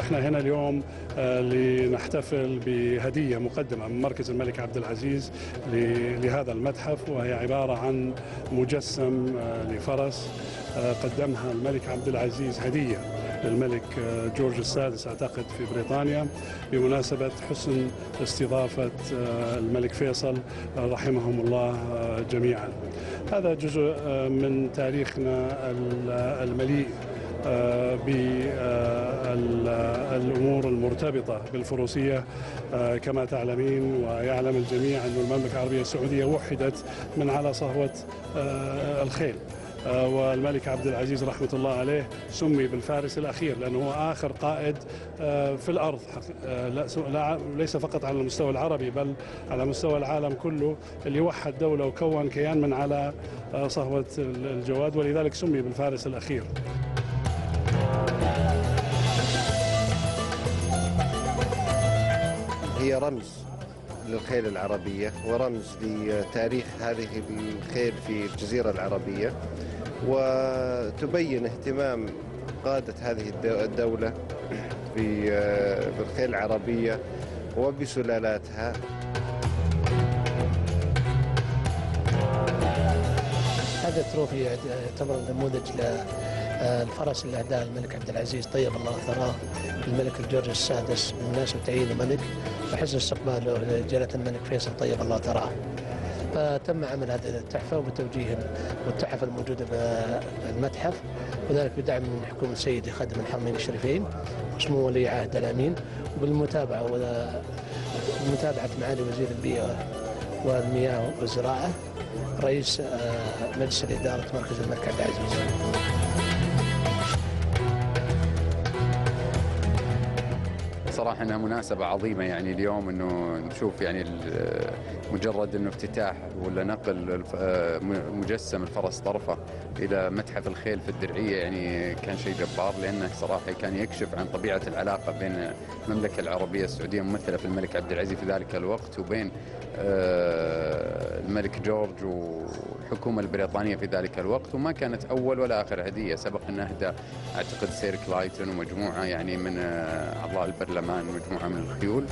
إحنا هنا اليوم آه، لنحتفل بهدية مقدمة من مركز الملك عبد العزيز لهذا المتحف وهي عبارة عن مجسم آه، لفرس آه، قدمها الملك عبد العزيز هدية للملك جورج السادس أعتقد في بريطانيا بمناسبة حسن استضافة الملك فيصل رحمهم الله جميعا. هذا جزء من تاريخنا ال- المليء بالأمور المرتبطة بالفروسية آه، كما تعلمين ويعلم الجميع أن المملكة العربية السعودية وحدت من على صهوة آه، الخيل. آه، والملك عبد العزيز رحمة الله عليه سمي بالفارس الأخير لأنه هو آخر قائد في الأرض. ليس فقط على المستوى العربي بل على مستوى العالم كله اللي وحد دولة وكون كيان من على صهوة الجواد ولذلك سمي بالفارس الأخير. هي رمز للخيل العربية ورمز لتاريخ هذه الخيل في الجزيرة العربية وتبين اهتمام قادة هذه الدو- الدولة بالخيل العربية وبسلالاتها. هذا التروفي يعتبر نموذج للفرس اللي اهداه الملك عبد العزيز طيب الله ثراه. الملك الجورج السادس بمناسبه تعيينه ملك وحسن استقباله لجلالة الملك فيصل طيب الله ثراه. فتم عمل هذه التحفة وبتوجيه والتحف الموجوده بالمتحف وذلك بدعم من حكومة سيدي خادم الحرمين الشريفين وسمو ولي عهد الأمين. وبالمتابعة ومتابعه معالي وزير البيئة والمياه والزراعة رئيس آه، مجلس الإدارة مركز الملك عبد العزيز. صراحة إنها مناسبة عظيمة يعني اليوم إنه نشوف يعني مجرد إنه افتتاح ولا نقل مجسم الفرس طرفة إلى متحف الخيل في الدرعية يعني كان شيء جبار لأنه صراحة كان يكشف عن طبيعة العلاقة بين المملكة العربية السعودية ممثلة في الملك عبد العزيز في ذلك الوقت وبين آه، الملك جورج والحكومة البريطانية في ذلك الوقت وما كانت أول ولا آخر هدية. سبق أن أهدى أعتقد سير كلايتون ومجموعة يعني من آه، أعضاء البرلمان مجموعة من الخيول.